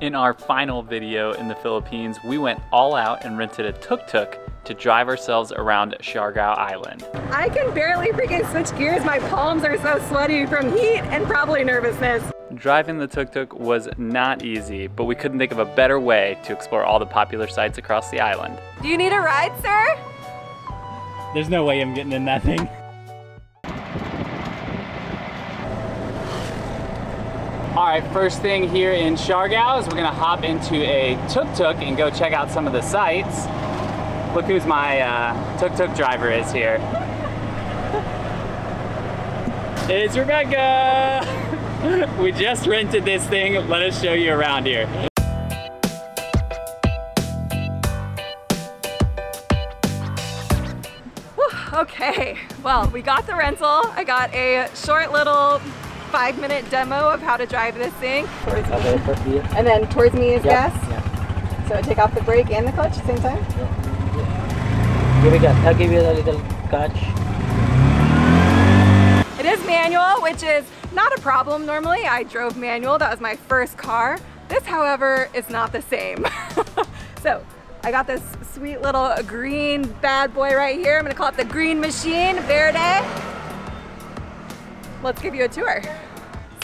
In our final video in the Philippines, we went all out and rented a tuk-tuk to drive ourselves around Siargao Island. I can barely freaking switch gears. My palms are so sweaty from heat and probably nervousness. Driving the tuk-tuk was not easy, but we couldn't think of a better way to explore all the popular sites across the island. Do you need a ride, sir? There's no way I'm getting in that thing. All right, first thing here in Siargao is we're gonna hop into a tuk-tuk and go check out some of the sites. Look who's my uh, tuk-tuk driver is here. It's Rebecca! we just rented this thing. Let us show you around here. Okay, well, we got the rental. I got a short little five minute demo of how to drive this thing. And then towards me is gas. So I take off the brake and the clutch at the same time. Give it gas. I'll give you a little catch. It is manual, which is not a problem normally. I drove manual, that was my first car. This, however, is not the same. so I got this sweet little green bad boy right here. I'm gonna call it the Green Machine Verde. Let's give you a tour.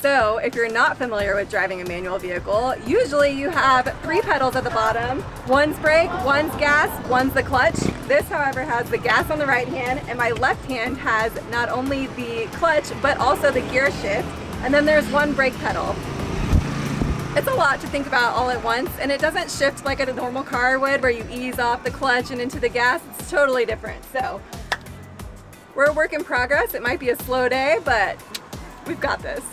So if you're not familiar with driving a manual vehicle, usually you have three pedals at the bottom. One's brake, one's gas, one's the clutch. This, however, has the gas on the right hand and my left hand has not only the clutch, but also the gear shift. And then there's one brake pedal. It's a lot to think about all at once and it doesn't shift like a normal car would where you ease off the clutch and into the gas. It's totally different. So we're a work in progress. It might be a slow day, but we've got this.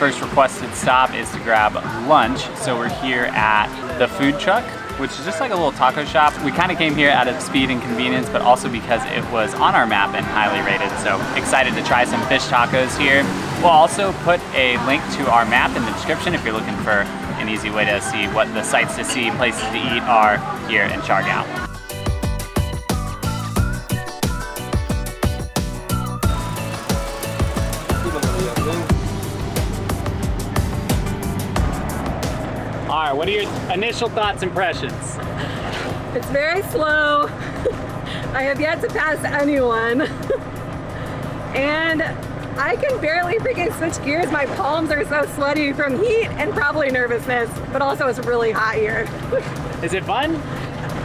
First requested stop is to grab lunch. So we're here at the food truck, which is just like a little taco shop. We kind of came here out of speed and convenience, but also because it was on our map and highly rated. So excited to try some fish tacos here. We'll also put a link to our map in the description if you're looking for an easy way to see what the sights to see, places to eat are here in Siargao. What are your initial thoughts, impressions? It's very slow. I have yet to pass anyone. and I can barely freaking switch gears. My palms are so sweaty from heat and probably nervousness, but also it's really hot here. Is it fun?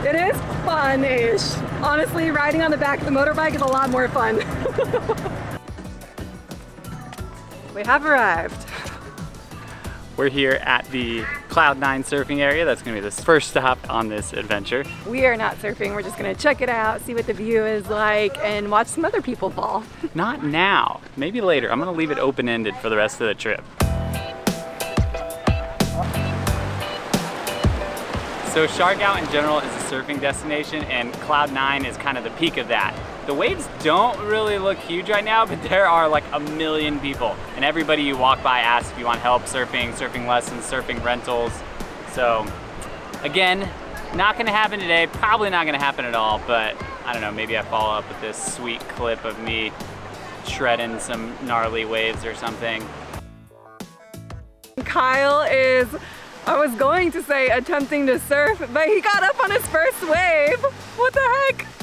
It is fun-ish. Honestly, riding on the back of the motorbike is a lot more fun. we have arrived. We're here at the Cloud9 surfing area. That's gonna be the first stop on this adventure. We are not surfing. We're just gonna check it out, see what the view is like, and watch some other people fall. Not now, maybe later. I'm gonna leave it open-ended for the rest of the trip. So Siargao in general is a surfing destination and Cloud9 is kind of the peak of that. The waves don't really look huge right now, but there are like a million people. And everybody you walk by asks if you want help surfing, surfing lessons, surfing rentals. So again, not gonna happen today, probably not gonna happen at all, but I don't know, maybe I follow up with this sweet clip of me shredding some gnarly waves or something. Kyle is, I was going to say attempting to surf, but he got up on his first wave. What the heck?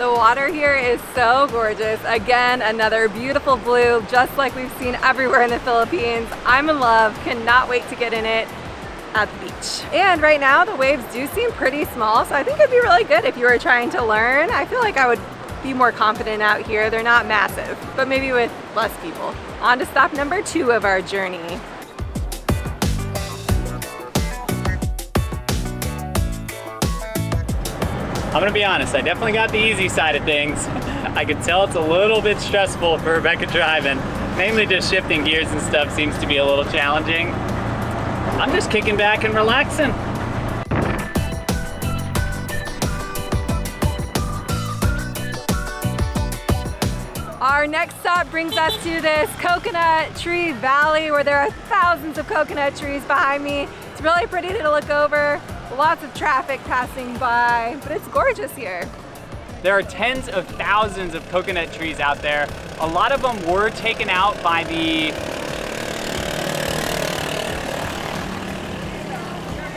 The water here is so gorgeous. Again, another beautiful blue, just like we've seen everywhere in the Philippines. I'm in love, cannot wait to get in it at the beach. And right now the waves do seem pretty small, so I think it'd be really good if you were trying to learn. I feel like I would be more confident out here. They're not massive, but maybe with less people. On to stop number two of our journey. I'm gonna be honest, I definitely got the easy side of things. I can tell it's a little bit stressful for Rebecca driving. Mainly just shifting gears and stuff seems to be a little challenging. I'm just kicking back and relaxing. Our next stop brings us to this coconut tree valley where there are thousands of coconut trees behind me. It's really pretty to look over. Lots of traffic passing by, but it's gorgeous here. There are tens of thousands of coconut trees out there. A lot of them were taken out by the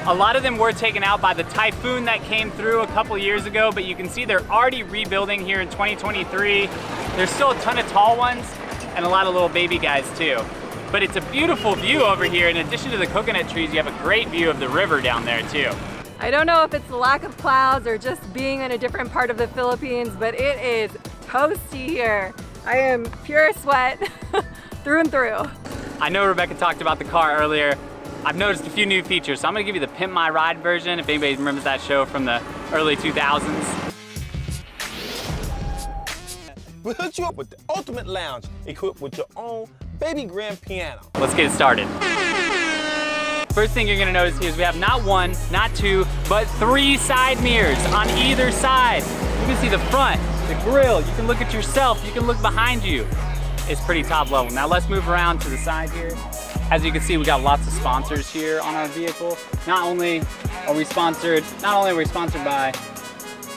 A lot of them were taken out by the typhoon that came through a couple years ago, but you can see they're already rebuilding here in 2023. There's still a ton of tall ones and a lot of little baby guys too. But it's a beautiful view over here. In addition to the coconut trees, you have a great view of the river down there too. I don't know if it's the lack of clouds or just being in a different part of the Philippines, but it is toasty here. I am pure sweat through and through. I know Rebecca talked about the car earlier. I've noticed a few new features, so I'm gonna give you the Pimp My Ride version if anybody remembers that show from the early 2000s. We'll hook you up with the ultimate lounge equipped with your own baby grand piano. Let's get started. First thing you're gonna notice here is we have not one, not two, but three side mirrors on either side. You can see the front, the grill, you can look at yourself, you can look behind you. It's pretty top level. Now let's move around to the side here. As you can see, we got lots of sponsors here on our vehicle. Not only are we sponsored, not only are we sponsored by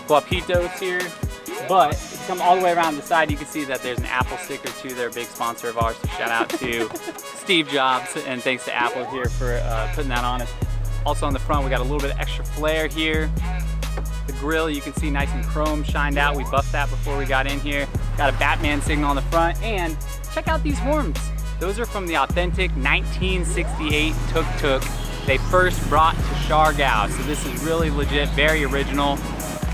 Guapitos here, but come all the way around the side, you can see that there's an Apple sticker too. They're a big sponsor of ours, so shout out to Steve Jobs, and thanks to Apple here for uh, putting that on us. Also on the front, we got a little bit of extra flair here. The grill, you can see nice and chrome shined out. We buffed that before we got in here. Got a Batman signal on the front, and check out these horns. Those are from the authentic 1968 Tuk Tuk they first brought to Siargao. So this is really legit, very original.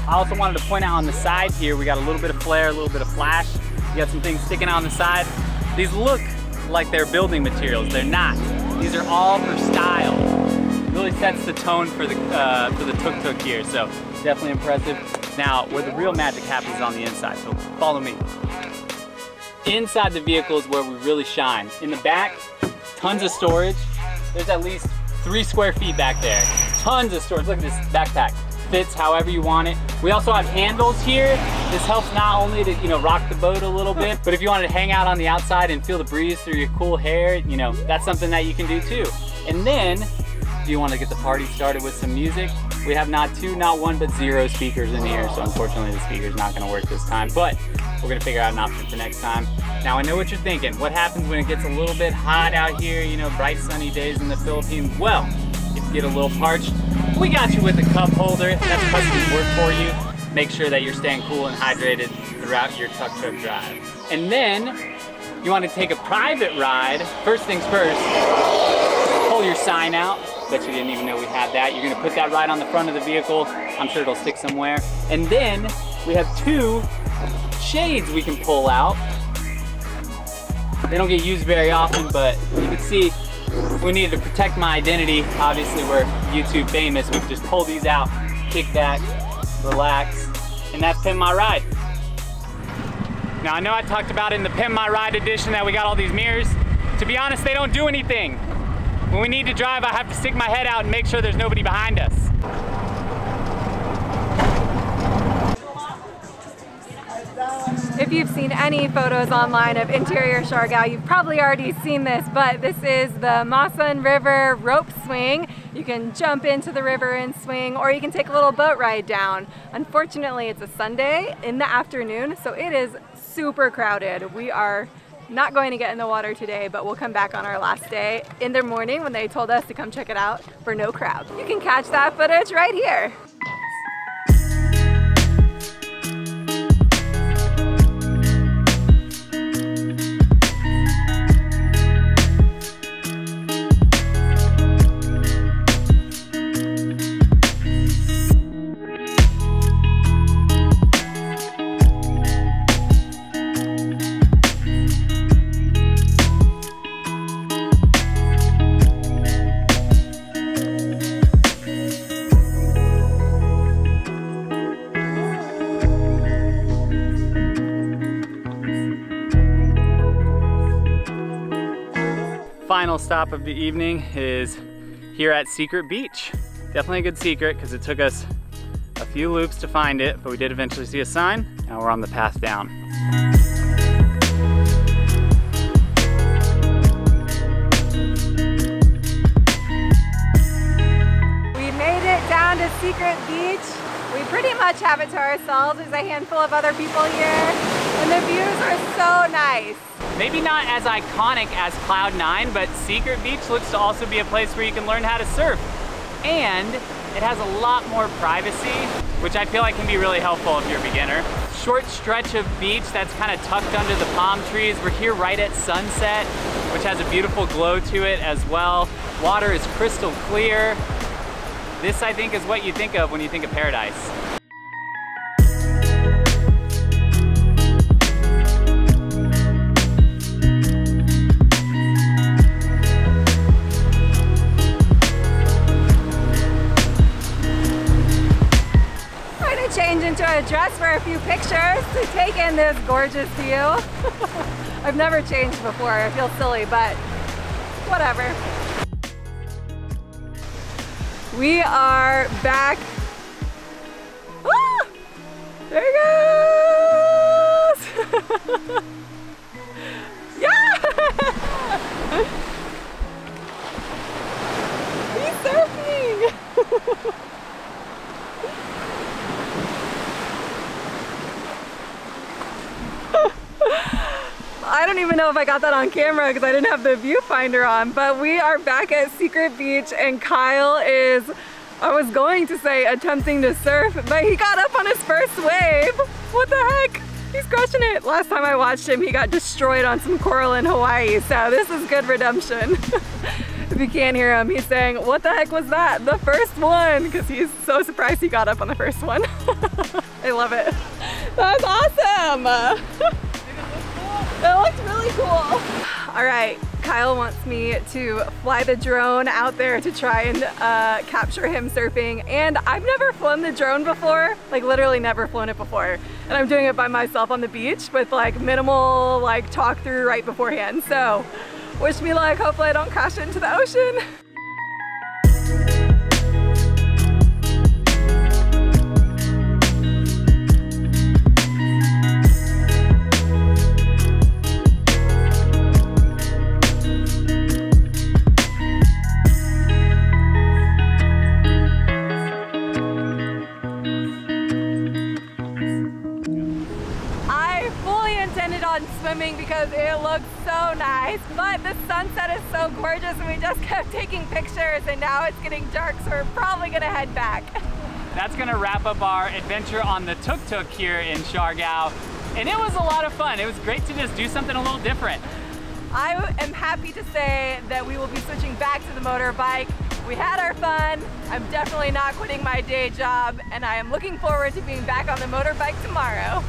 I also wanted to point out on the side here, we got a little bit of flare, a little bit of flash. We got some things sticking out on the side. These look like they're building materials. They're not. These are all for style. Really sets the tone for the uh, for the tuk tuk here. So definitely impressive. Now, where the real magic happens is on the inside. So follow me. Inside the vehicle is where we really shine. In the back, tons of storage. There's at least three square feet back there. Tons of storage. Look at this backpack. Fits however you want it. We also have handles here. This helps not only to, you know, rock the boat a little bit, but if you wanted to hang out on the outside and feel the breeze through your cool hair, you know, that's something that you can do too. And then, if you want to get the party started with some music, we have not two, not one, but zero speakers in here. So unfortunately the speaker's not gonna work this time, but we're gonna figure out an option for next time. Now I know what you're thinking. What happens when it gets a little bit hot out here, you know, bright sunny days in the Philippines? Well, if you get a little parched, we got you with a cup holder. That's custom work for you. Make sure that you're staying cool and hydrated throughout your tuk drive. And then you want to take a private ride. First things first, pull your sign out. Bet you didn't even know we had that. You're gonna put that right on the front of the vehicle. I'm sure it'll stick somewhere. And then we have two shades we can pull out. They don't get used very often, but you can see we needed to protect my identity. Obviously, we're YouTube famous. We just pull these out, kick back, relax, and that's Pimp My Ride. Now, I know I talked about in the Pimp My Ride edition that we got all these mirrors. To be honest, they don't do anything. When we need to drive, I have to stick my head out and make sure there's nobody behind us. If you've seen any photos online of interior Siargao, you've probably already seen this, but this is the Maasin River rope swing. You can jump into the river and swing, or you can take a little boat ride down. Unfortunately, it's a Sunday in the afternoon, so it is super crowded. We are not going to get in the water today, but we'll come back on our last day in the morning when they told us to come check it out for no crowd. You can catch that footage right here. Stop of the evening is here at Secret Beach. Definitely a good secret because it took us a few loops to find it, but we did eventually see a sign. Now we're on the path down. We made it down to Secret Beach. We pretty much have it to ourselves. There's a handful of other people here, and the views are so nice. Maybe not as iconic as Cloud 9, but Secret Beach looks to also be a place where you can learn how to surf. And it has a lot more privacy, which I feel like can be really helpful if you're a beginner. Short stretch of beach that's kind of tucked under the palm trees. We're here right at sunset, which has a beautiful glow to it as well. Water is crystal clear. This, I think, is what you think of when you think of paradise. Dress for a few pictures to take in this gorgeous view. I've never changed before, I feel silly, but whatever. We are back. Ah! There he goes! yeah! He's surfing! I don't even know if I got that on camera because I didn't have the viewfinder on, but we are back at Secret Beach and Kyle is, I was going to say attempting to surf, but he got up on his first wave. What the heck? He's crushing it. Last time I watched him, he got destroyed on some coral in Hawaii, so this is good redemption. if you can't hear him, he's saying, what the heck was that? The first one, because he's so surprised he got up on the first one. I love it. That's awesome. That looks really cool. All right, Kyle wants me to fly the drone out there to try and uh, capture him surfing. And I've never flown the drone before, like literally never flown it before. And I'm doing it by myself on the beach with like minimal like talk through right beforehand. So wish me luck, hopefully I don't crash into the ocean. swimming because it looks so nice. But the sunset is so gorgeous and we just kept taking pictures and now it's getting dark so we're probably gonna head back. That's gonna wrap up our adventure on the tuk-tuk here in Siargao. And it was a lot of fun. It was great to just do something a little different. I am happy to say that we will be switching back to the motorbike. We had our fun. I'm definitely not quitting my day job and I am looking forward to being back on the motorbike tomorrow.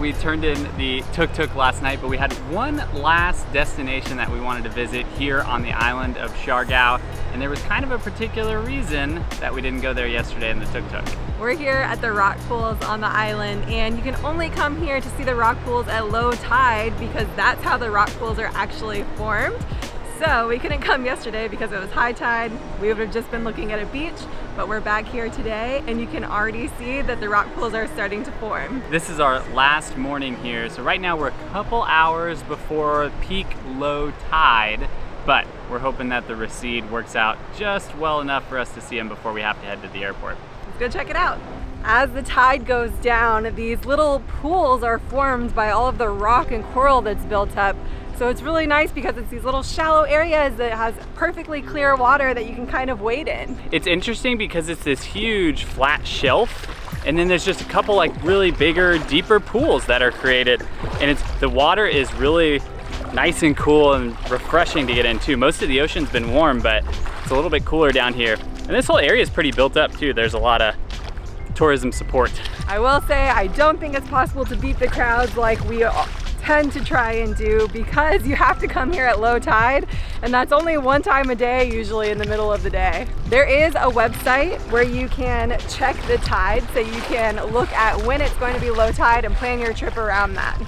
We turned in the tuk-tuk last night, but we had one last destination that we wanted to visit here on the island of Siargao, and there was kind of a particular reason that we didn't go there yesterday in the tuk-tuk. We're here at the rock pools on the island, and you can only come here to see the rock pools at low tide because that's how the rock pools are actually formed. So we couldn't come yesterday because it was high tide. We would have just been looking at a beach, but we're back here today and you can already see that the rock pools are starting to form. This is our last morning here. So right now we're a couple hours before peak low tide, but we're hoping that the recede works out just well enough for us to see them before we have to head to the airport. Let's go check it out. As the tide goes down, these little pools are formed by all of the rock and coral that's built up. So it's really nice because it's these little shallow areas that has perfectly clear water that you can kind of wade in. It's interesting because it's this huge flat shelf and then there's just a couple like really bigger, deeper pools that are created. And it's the water is really nice and cool and refreshing to get into. Most of the ocean's been warm, but it's a little bit cooler down here. And this whole area is pretty built up too. There's a lot of tourism support. I will say, I don't think it's possible to beat the crowds like we tend to try and do because you have to come here at low tide and that's only one time a day usually in the middle of the day. There is a website where you can check the tide so you can look at when it's going to be low tide and plan your trip around that.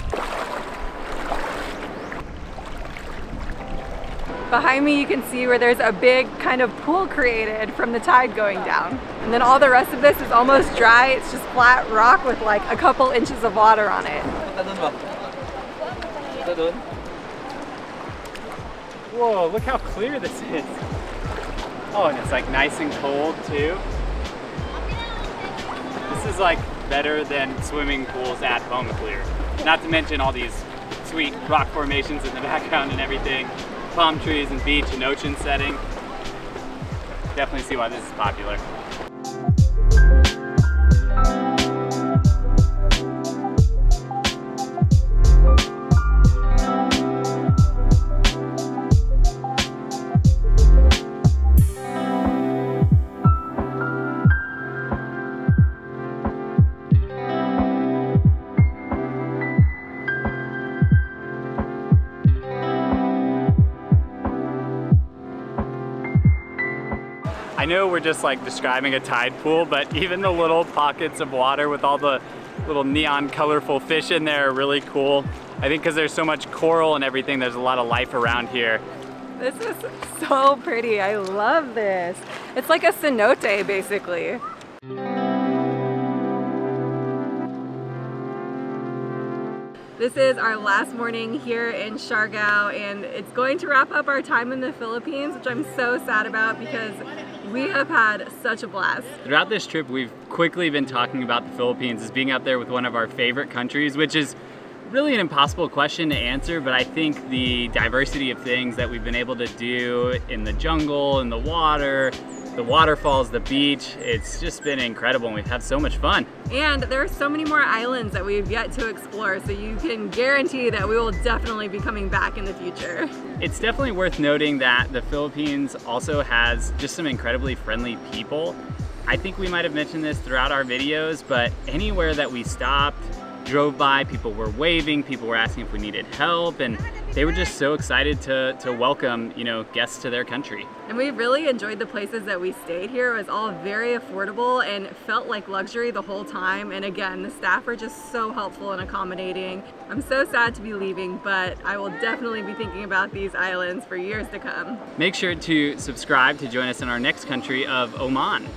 Behind me you can see where there's a big kind of pool created from the tide going down. And then all the rest of this is almost dry. It's just flat rock with like a couple inches of water on it. Whoa, look how clear this is. Oh, and it's like nice and cold too. This is like better than swimming pools at clear. Not to mention all these sweet rock formations in the background and everything. Palm trees and beach and ocean setting. Definitely see why this is popular. Know we're just like describing a tide pool, but even the little pockets of water with all the little neon colorful fish in there are really cool. I think because there's so much coral and everything, there's a lot of life around here. This is so pretty. I love this. It's like a cenote basically. This is our last morning here in Siargao and it's going to wrap up our time in the Philippines, which I'm so sad about because we have had such a blast. Throughout this trip, we've quickly been talking about the Philippines as being out there with one of our favorite countries, which is really an impossible question to answer, but I think the diversity of things that we've been able to do in the jungle, in the water, the waterfalls, the beach, it's just been incredible and we've had so much fun. And there are so many more islands that we've yet to explore, so you can guarantee that we will definitely be coming back in the future. It's definitely worth noting that the Philippines also has just some incredibly friendly people. I think we might have mentioned this throughout our videos, but anywhere that we stopped, drove by, people were waving, people were asking if we needed help, and they were just so excited to, to welcome, you know, guests to their country. And we really enjoyed the places that we stayed here. It was all very affordable and felt like luxury the whole time. And again, the staff are just so helpful and accommodating. I'm so sad to be leaving, but I will definitely be thinking about these islands for years to come. Make sure to subscribe to join us in our next country of Oman.